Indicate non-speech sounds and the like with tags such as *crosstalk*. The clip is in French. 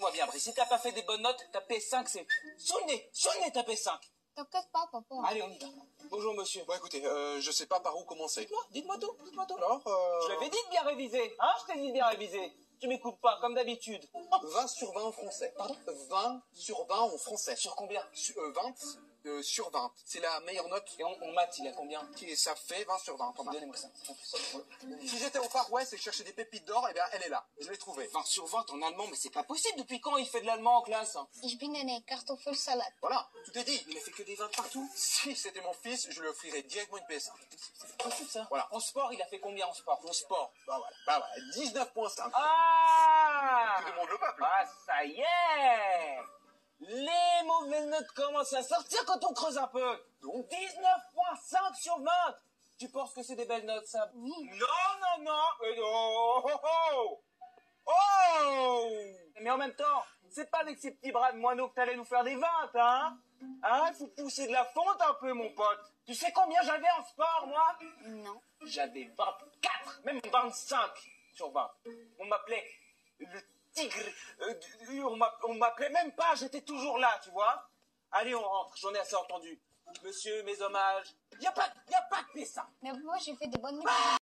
Écoute-moi bien, Brice. Si t'as pas fait des bonnes notes, ta P5, c'est sous le nez, sous le nez ta P5. T'inquiète pas, papa. Allez, on y va. Bonjour, monsieur. Bon, écoutez, euh, je sais pas par où commencer. Dites-moi, dites-moi tout, dites-moi tout. Alors, euh, Je l'avais dit de bien réviser, hein Je t'ai dit de bien réviser. Tu m'écoutes pas, comme d'habitude. 20 sur 20 en français. Pardon? 20 sur 20 en français. Sur combien? Su- euh, 20 euh, sur 20. C'est la meilleure note Et on, on mate, il a combien? Qui ça fait 20 sur 20. Thomas. Donnez-moi ça. Si j'étais au Far West et que je cherchais des pépites d'or, eh bien, elle est là. Je l'ai trouvée. 20 sur 20 en allemand, mais c'est pas possible. Depuis quand il fait de l'allemand en classe? Ich bin eine Kartoffelsalat. Voilà, tout est dit. Il a fait que des 20 partout. *laughs* Si c'était mon fils, je lui offrirais directement une PS1. C'est possible ça. Voilà. En sport, il a fait combien en sport? Mon sport, bah voilà. Bah voilà, 19.5. Ah Tout le monde le peuple? Ah, ça y est Les mauvaises notes commencent à sortir quand on creuse un peu. Donc 19.5 sur 20 Tu penses que c'est des belles notes, ça? Oui. Non, non, non Oh, oh, oh Oh Mais en même temps, c'est pas avec ces petits bras de moineaux que t'allais nous faire des 20, hein? Hein? Faut pousser de la fonte un peu, mon pote. Tu sais combien j'avais en sport, moi? Non. J'avais 24, même 25 sur 20. On m'appelait le tigre. euh, on m'a- on m'appelait même pas, j'étais toujours là, tu vois. Allez, on rentre, j'en ai assez entendu. Monsieur, mes hommages. Y a pas, y a pas que ça. Mais papa, j'ai fait des bonnes notes.